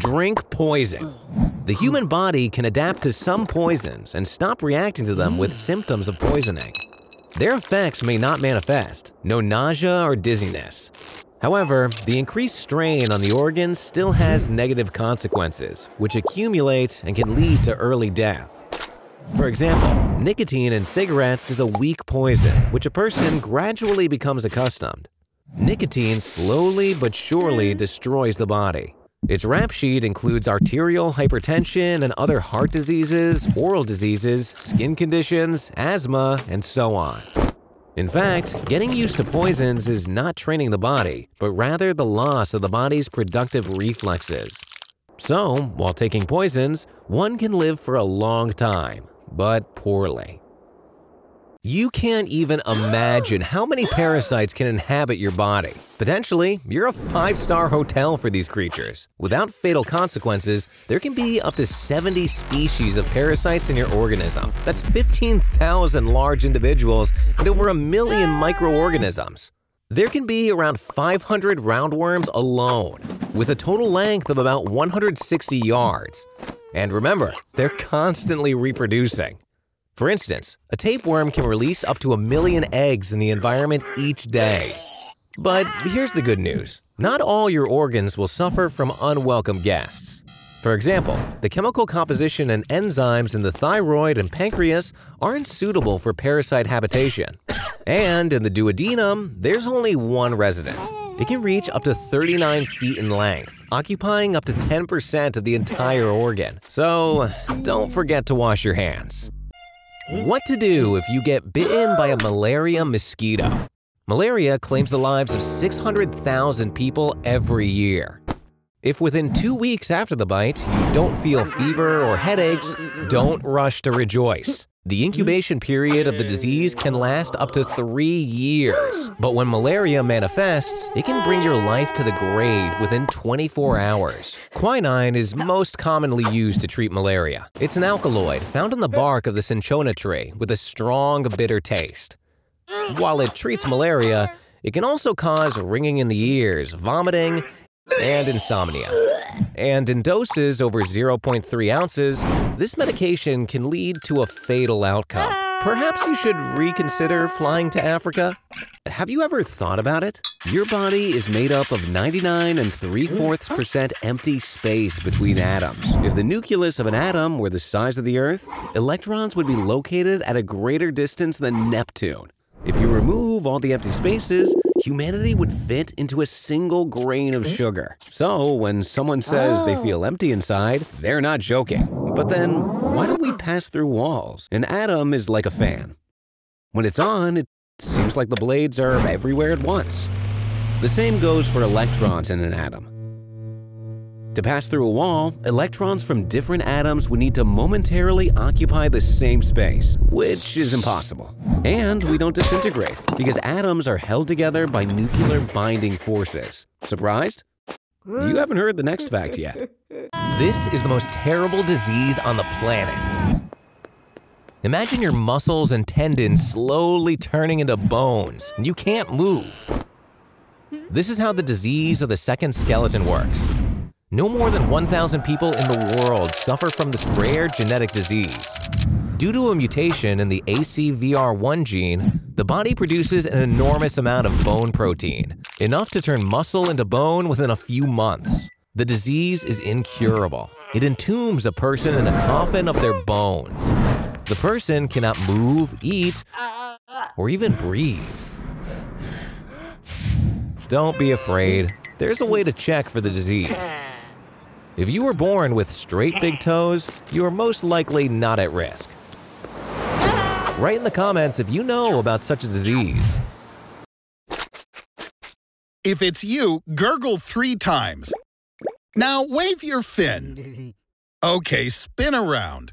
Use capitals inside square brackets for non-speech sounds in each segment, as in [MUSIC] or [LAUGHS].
Drink poison. The human body can adapt to some poisons and stop reacting to them with symptoms of poisoning. Their effects may not manifest, no nausea or dizziness. However, the increased strain on the organs still has negative consequences, which accumulate and can lead to early death. For example, nicotine in cigarettes is a weak poison, which a person gradually becomes accustomed. Nicotine slowly but surely destroys the body. Its rap sheet includes arterial hypertension and other heart diseases, oral diseases, skin conditions, asthma, and so on. In fact, getting used to poisons is not training the body, but rather the loss of the body's productive reflexes. So, while taking poisons, one can live for a long time, but poorly. You can't even imagine how many parasites can inhabit your body. Potentially, you're a five-star hotel for these creatures. Without fatal consequences, there can be up to 70 species of parasites in your organism. That's 15,000 large individuals and over a million microorganisms. There can be around 500 roundworms alone, with a total length of about 160 yards. And remember, they're constantly reproducing. For instance, a tapeworm can release up to a million eggs in the environment each day. But here's the good news. Not all your organs will suffer from unwelcome guests. For example, the chemical composition and enzymes in the thyroid and pancreas aren't suitable for parasite habitation. And in the duodenum, there's only one resident. It can reach up to 39 feet in length, occupying up to 10% of the entire organ. So don't forget to wash your hands. What to do if you get bitten by a malaria mosquito? Malaria claims the lives of 600,000 people every year. If within two weeks after the bite you don't feel fever or headaches, don't rush to rejoice. The incubation period of the disease can last up to three years. But when malaria manifests, it can bring your life to the grave within 24 hours. Quinine is most commonly used to treat malaria. It's an alkaloid found in the bark of the cinchona tree with a strong, bitter taste. While it treats malaria, it can also cause ringing in the ears, vomiting, and insomnia. And in doses over 0.3 ounces, this medication can lead to a fatal outcome. Perhaps you should reconsider flying to Africa? Have you ever thought about it? Your body is made up of 99 and 3 fourths percent empty space between atoms. If the nucleus of an atom were the size of the Earth, electrons would be located at a greater distance than Neptune. If you remove all the empty spaces, humanity would fit into a single grain of sugar. So when someone says they oh. feel empty inside, they're not joking. But then, why don't we pass through walls? An atom is like a fan. When it's on, it seems like the blades are everywhere at once. The same goes for electrons in an atom. To pass through a wall, electrons from different atoms would need to momentarily occupy the same space, which is impossible. And we don't disintegrate, because atoms are held together by nuclear binding forces. Surprised? You haven't heard the next fact yet. This is the most terrible disease on the planet. Imagine your muscles and tendons slowly turning into bones, and you can't move. This is how the disease of the second skeleton works. No more than 1,000 people in the world suffer from this rare genetic disease. Due to a mutation in the ACVR1 gene, the body produces an enormous amount of bone protein, enough to turn muscle into bone within a few months. The disease is incurable. It entombs a person in a coffin of their bones. The person cannot move, eat, or even breathe. Don't be afraid. There's a way to check for the disease. If you were born with straight big toes, you are most likely not at risk. Write in the comments if you know about such a disease. If it's you, gurgle three times. Now wave your fin. Okay, spin around.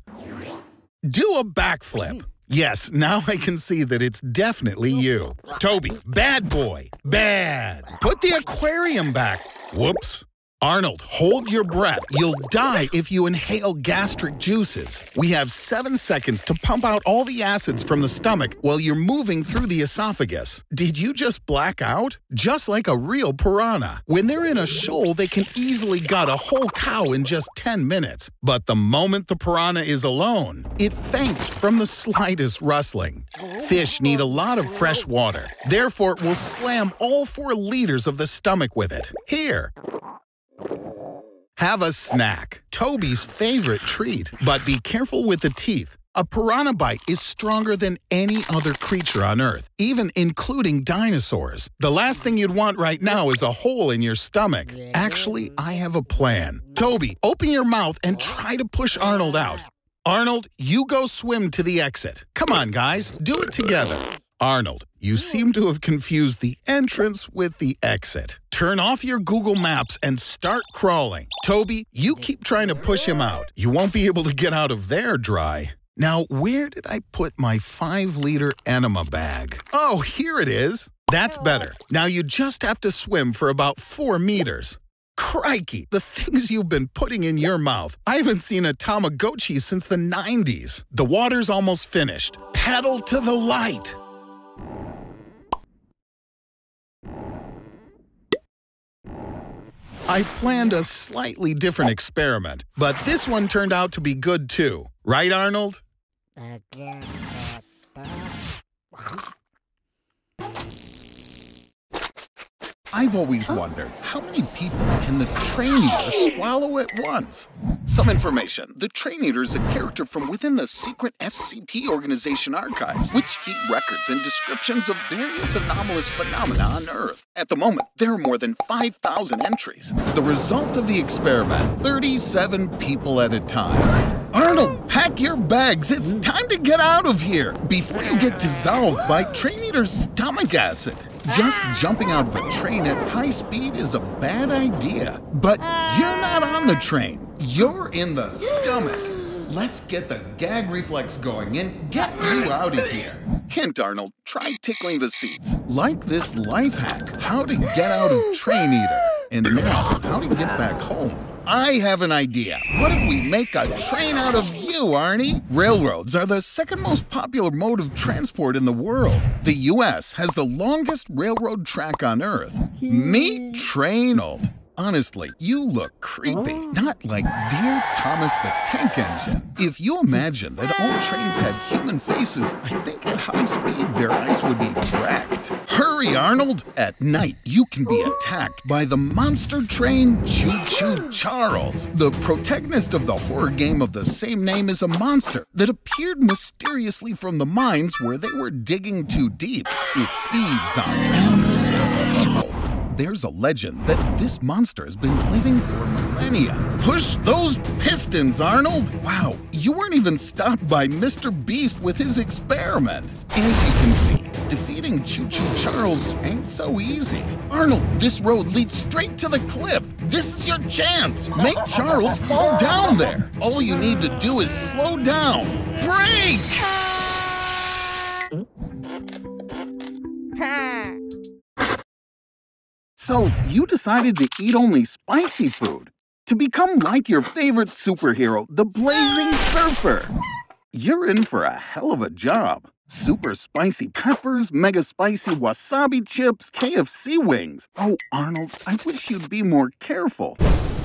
Do a backflip. Yes, now I can see that it's definitely you. Toby, bad boy, bad. Put the aquarium back. Whoops. Arnold, hold your breath. You'll die if you inhale gastric juices. We have seven seconds to pump out all the acids from the stomach while you're moving through the esophagus. Did you just black out? Just like a real piranha. When they're in a shoal, they can easily gut a whole cow in just 10 minutes. But the moment the piranha is alone, it faints from the slightest rustling. Fish need a lot of fresh water. Therefore, it will slam all four liters of the stomach with it. Here, have a snack, Toby's favorite treat. But be careful with the teeth. A piranha bite is stronger than any other creature on Earth, even including dinosaurs. The last thing you'd want right now is a hole in your stomach. Actually, I have a plan. Toby, open your mouth and try to push Arnold out. Arnold, you go swim to the exit. Come on, guys, do it together. Arnold, you seem to have confused the entrance with the exit. Turn off your Google Maps and start crawling. Toby, you keep trying to push him out. You won't be able to get out of there dry. Now, where did I put my five liter enema bag? Oh, here it is. That's better. Now you just have to swim for about four meters. Crikey, the things you've been putting in your mouth. I haven't seen a Tamagotchi since the 90s. The water's almost finished. Paddle to the light. I planned a slightly different experiment, but this one turned out to be good too. Right, Arnold? I've always wondered, how many people can the train eater swallow at once? Some information. The Train Eater is a character from within the secret SCP organization archives, which keep records and descriptions of various anomalous phenomena on Earth. At the moment, there are more than 5,000 entries. The result of the experiment 37 people at a time. Arnold, pack your bags. It's time to get out of here before you get dissolved by Train Eater's stomach acid. Just ah. jumping out of a train at high speed is a bad idea. But you're not on the train. You're in the stomach. Let's get the gag reflex going and get you out of here. Hint, Arnold, try tickling the seats. Like this life hack, how to get out of Train Eater. And now, how to get back home. I have an idea. What if we make a train out of you, Arnie? Railroads are the second most popular mode of transport in the world. The U.S. has the longest railroad track on Earth. Meet Trainold. Honestly, you look creepy. Oh. Not like Dear Thomas the Tank Engine. If you imagine that all trains had human faces, I think at high speed their eyes would be wrecked. Hurry, Arnold! At night, you can be attacked by the monster train Choo Choo Charles. The protagonist of the horror game of the same name is a monster that appeared mysteriously from the mines where they were digging too deep. It feeds on animals and people there's a legend that this monster has been living for millennia. Push those pistons, Arnold! Wow, you weren't even stopped by Mr. Beast with his experiment. As you can see, defeating Choo Choo Charles ain't so easy. Arnold, this road leads straight to the cliff. This is your chance. Make Charles fall down there. All you need to do is slow down. Brake! So you decided to eat only spicy food to become like your favorite superhero, the Blazing Surfer. You're in for a hell of a job. Super spicy peppers, mega spicy wasabi chips, KFC wings. Oh, Arnold, I wish you'd be more careful.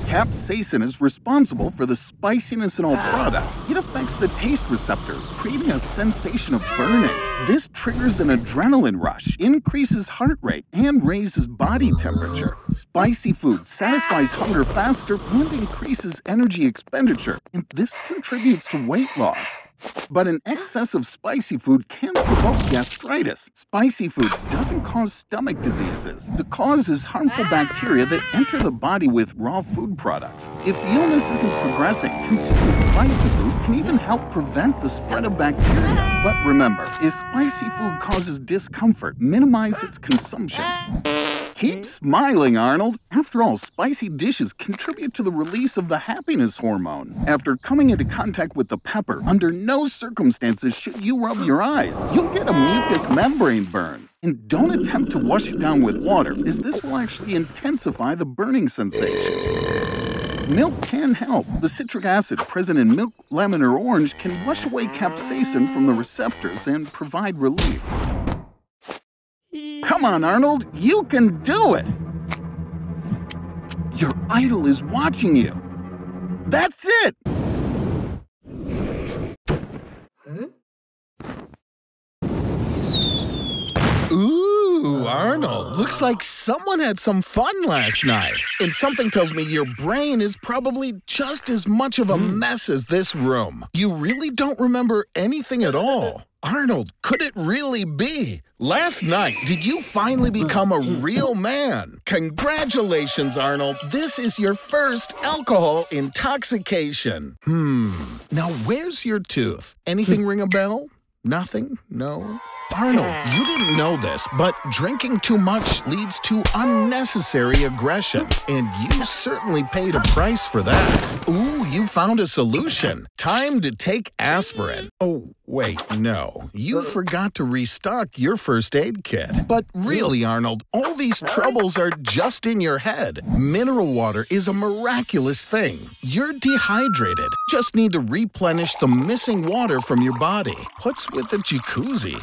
Capsaicin is responsible for the spiciness in all products. It affects the taste receptors, creating a sensation of burning. This triggers an adrenaline rush, increases heart rate, and raises body temperature. Spicy food satisfies hunger faster and increases energy expenditure, and this contributes to weight loss. But an excess of spicy food can provoke gastritis. Spicy food doesn't cause stomach diseases. The cause is harmful bacteria that enter the body with raw food products. If the illness isn't progressing, consuming spicy food can even help prevent the spread of bacteria. But remember, if spicy food causes discomfort, minimize its consumption. Keep smiling, Arnold. After all, spicy dishes contribute to the release of the happiness hormone. After coming into contact with the pepper, under no circumstances should you rub your eyes. You'll get a mucous membrane burn. And don't attempt to wash it down with water, as this will actually intensify the burning sensation. Milk can help. The citric acid present in milk, lemon, or orange can wash away capsaicin from the receptors and provide relief. Come on, Arnold, you can do it! Your idol is watching you. That's it! Ooh, Arnold, looks like someone had some fun last night. And something tells me your brain is probably just as much of a hmm. mess as this room. You really don't remember anything at all. Arnold, could it really be? Last night, did you finally become a real man? Congratulations, Arnold. This is your first alcohol intoxication. Hmm. Now, where's your tooth? Anything [LAUGHS] ring a bell? Nothing? No? Arnold, you didn't know this, but drinking too much leads to unnecessary aggression, and you certainly paid a price for that. Ooh, you found a solution. Time to take aspirin. Oh, wait, no. You forgot to restock your first aid kit. But really, Arnold, all these troubles are just in your head. Mineral water is a miraculous thing. You're dehydrated. Just need to replenish the missing water from your body. What's with the jacuzzi?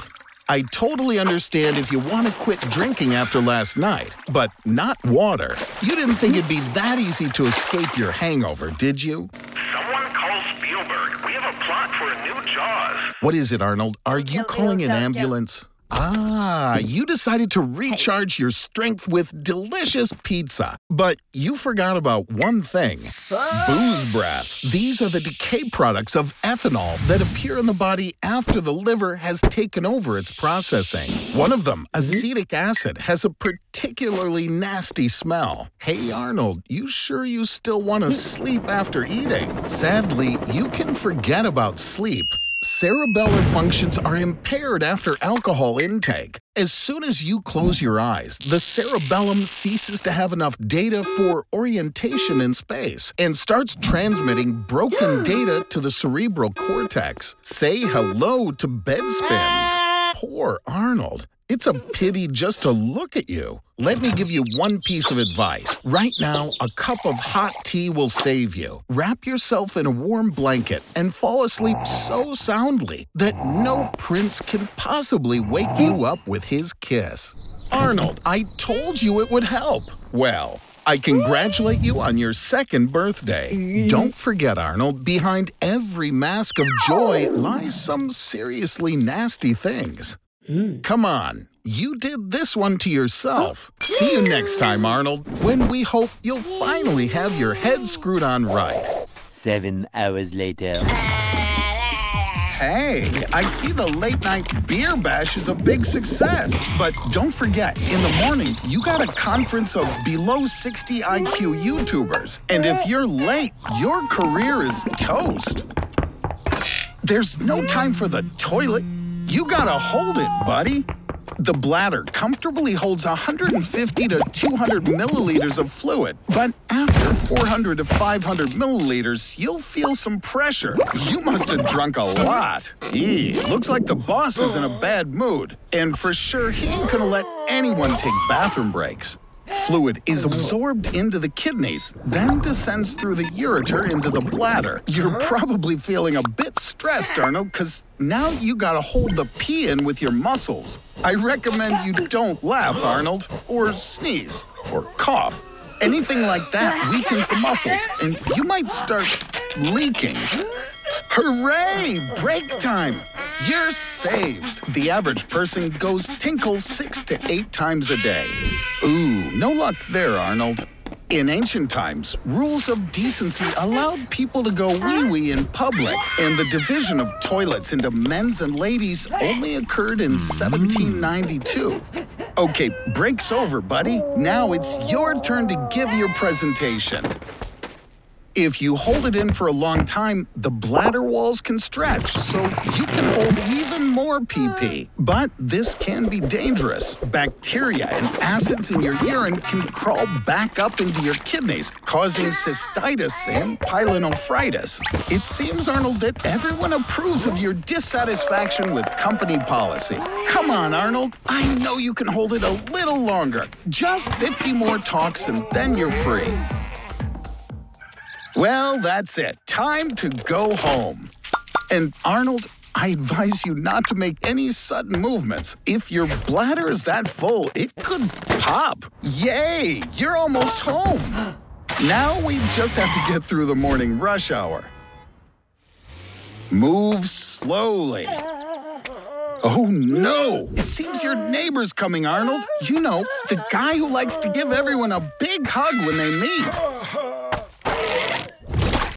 I totally understand if you want to quit drinking after last night, but not water. You didn't think it'd be that easy to escape your hangover, did you? Someone call Spielberg. We have a plot for a new Jaws. What is it, Arnold? Are you calling an ambulance? Ah, you decided to recharge your strength with delicious pizza. But you forgot about one thing booze ah. breath. These are the decay products of ethanol that appear in the body after the liver has taken over its processing. One of them, mm-hmm. acetic acid, has a particularly nasty smell. Hey, Arnold, you sure you still want to hmm. sleep after eating? Sadly, you can forget about sleep. Cerebellar functions are impaired after alcohol intake. As soon as you close your eyes, the cerebellum ceases to have enough data for orientation in space and starts transmitting broken [GASPS] data to the cerebral cortex. Say hello to bed spins. Ah. Poor Arnold. It's a pity just to look at you. Let me give you one piece of advice. Right now, a cup of hot tea will save you. Wrap yourself in a warm blanket and fall asleep so soundly that no prince can possibly wake you up with his kiss. Arnold, I told you it would help. Well, I congratulate you on your second birthday. Don't forget, Arnold, behind every mask of joy lies some seriously nasty things. Mm. Come on, you did this one to yourself. See you next time, Arnold, when we hope you'll finally have your head screwed on right. Seven hours later. Hey, I see the late night beer bash is a big success. But don't forget, in the morning, you got a conference of below 60 IQ YouTubers. And if you're late, your career is toast. There's no time for the toilet. You gotta hold it, buddy. The bladder comfortably holds 150 to 200 milliliters of fluid, but after 400 to 500 milliliters, you'll feel some pressure. You must have drunk a lot. Eee, looks like the boss is in a bad mood, and for sure he ain't gonna let anyone take bathroom breaks. Fluid is absorbed into the kidneys, then descends through the ureter into the bladder. You're probably feeling a bit stressed, Arnold, because now you gotta hold the pee in with your muscles. I recommend you don't laugh, Arnold, or sneeze, or cough. Anything like that weakens the muscles, and you might start leaking. Hooray! Break time! You're saved. The average person goes tinkle six to eight times a day. Ooh, no luck there, Arnold. In ancient times, rules of decency allowed people to go wee wee in public, and the division of toilets into men's and ladies only occurred in 1792. Okay, break's over, buddy. Now it's your turn to give your presentation. If you hold it in for a long time, the bladder walls can stretch, so you can hold even more PP. But this can be dangerous. Bacteria and acids in your urine can crawl back up into your kidneys, causing cystitis and pyelonephritis. It seems, Arnold, that everyone approves of your dissatisfaction with company policy. Come on, Arnold. I know you can hold it a little longer. Just 50 more talks and then you're free. Well, that's it. Time to go home. And Arnold, I advise you not to make any sudden movements. If your bladder is that full, it could pop. Yay! You're almost home. Now we just have to get through the morning rush hour. Move slowly. Oh no! It seems your neighbor's coming, Arnold. You know, the guy who likes to give everyone a big hug when they meet.